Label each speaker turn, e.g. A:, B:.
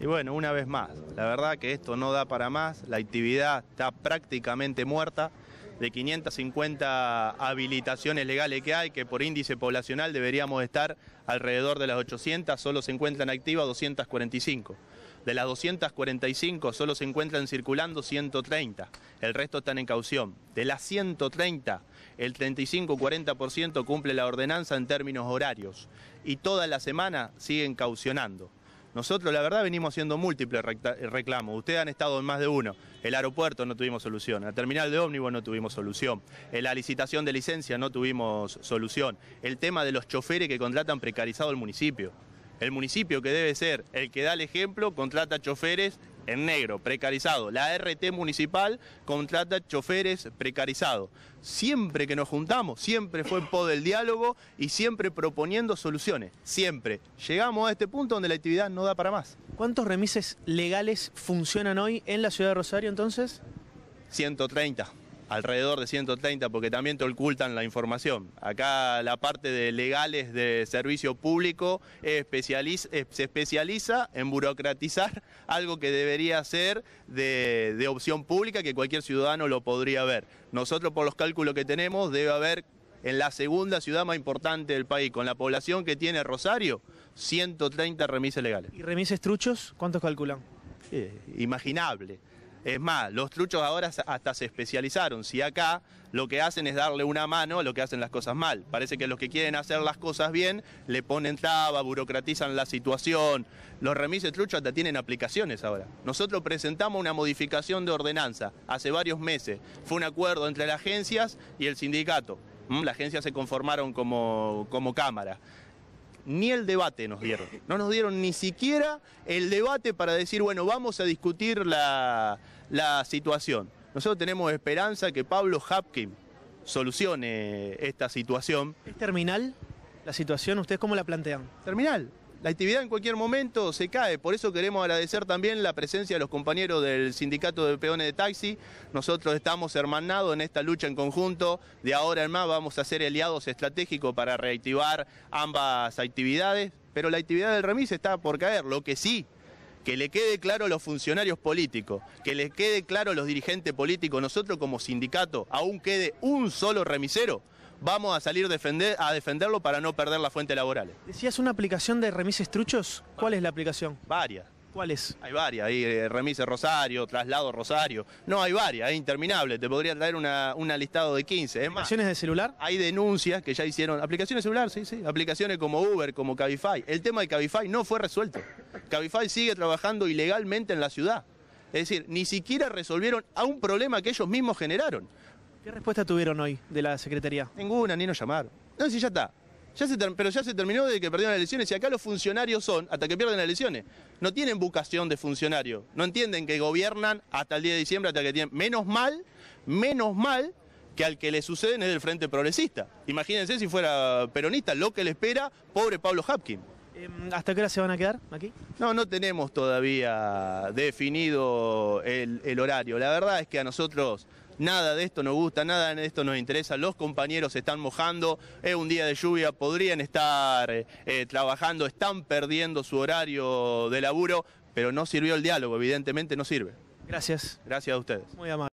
A: Y bueno, una vez más, la verdad que esto no da para más, la actividad está prácticamente muerta. De 550 habilitaciones legales que hay, que por índice poblacional deberíamos estar alrededor de las 800, solo se encuentran activas 245. De las 245 solo se encuentran circulando 130, el resto están en caución. De las 130, el 35-40% cumple la ordenanza en términos horarios y toda la semana siguen caucionando. Nosotros, la verdad, venimos haciendo múltiples reclamos. Ustedes han estado en más de uno. El aeropuerto no tuvimos solución. La terminal de ómnibus no tuvimos solución. En la licitación de licencia no tuvimos solución. El tema de los choferes que contratan precarizado el municipio. El municipio que debe ser el que da el ejemplo contrata choferes en negro, precarizado. La RT municipal contrata choferes precarizados. Siempre que nos juntamos, siempre fue en pos del diálogo y siempre proponiendo soluciones. Siempre. Llegamos a este punto donde la actividad no da para más.
B: ¿Cuántos remises legales funcionan hoy en la ciudad de Rosario entonces?
A: 130 alrededor de 130 porque también te ocultan la información. Acá la parte de legales de servicio público se especializa en burocratizar algo que debería ser de, de opción pública que cualquier ciudadano lo podría ver. Nosotros por los cálculos que tenemos debe haber en la segunda ciudad más importante del país, con la población que tiene Rosario, 130 remises legales.
B: ¿Y remises truchos? ¿Cuántos calculan?
A: imaginable. Es más, los truchos ahora hasta se especializaron. Si acá lo que hacen es darle una mano a lo que hacen las cosas mal. Parece que los que quieren hacer las cosas bien le ponen traba, burocratizan la situación. Los remises truchos hasta tienen aplicaciones ahora. Nosotros presentamos una modificación de ordenanza hace varios meses. Fue un acuerdo entre las agencias y el sindicato. Mm, las agencias se conformaron como, como cámara ni el debate nos dieron. No nos dieron ni siquiera el debate para decir, bueno, vamos a discutir la, situación. Nosotros tenemos esperanza que Pablo Hapkin solucione esta situación.
B: ¿Es terminal la situación? ¿Ustedes cómo la plantean?
A: Terminal la actividad en cualquier momento se cae. Por eso queremos agradecer también la presencia de los compañeros del Sindicato de Peones de Taxi. Nosotros estamos hermanados en esta lucha en conjunto. De ahora en más vamos a ser aliados estratégicos para reactivar ambas actividades. Pero la actividad del remis está por caer. Lo que sí, que le quede claro a los funcionarios políticos, que le quede claro a los dirigentes políticos, nosotros como sindicato, aún quede un solo remisero, vamos a salir defender, a defenderlo para no perder la fuente laboral.
B: Decías una aplicación de remises truchos. ¿Cuál es la aplicación?
A: Varias.
B: ¿Cuáles?
A: Hay varias, hay eh, remises Rosario, traslado Rosario. No, hay varias, es interminable. Te podría traer una, listado de 15.
B: ¿Aplicaciones de celular?
A: Hay denuncias que ya hicieron. Aplicaciones de celular, sí, sí. Aplicaciones como Uber, como Cabify. El tema de Cabify no fue resuelto. Cabify sigue trabajando ilegalmente en la ciudad. Es decir, ni siquiera resolvieron a un problema que ellos mismos generaron.
B: ¿Qué respuesta tuvieron hoy de la Secretaría?
A: Ninguna, ni nos llamaron. No, si ya está. Ya se pero ya se terminó de que perdieron las elecciones y acá los funcionarios son, hasta que pierden las elecciones, no tienen vocación de funcionario. No entienden que gobiernan hasta el día de diciembre, hasta que tienen... Menos mal, menos mal que al que le suceden es del Frente Progresista. Imagínense si fuera peronista, lo que le espera, pobre Pablo Hapkin.
B: Em, ¿Hasta qué hora se van a quedar aquí?
A: No, no tenemos todavía definido el horario. La verdad es que a nosotros nada de esto nos gusta, nada de esto nos interesa, los compañeros se están mojando, es un día de lluvia, podrían estar eh, eh, trabajando, están perdiendo su horario de laburo, pero no sirvió el diálogo, evidentemente no sirve.
B: Gracias.
A: Gracias a ustedes.
B: Muy amable.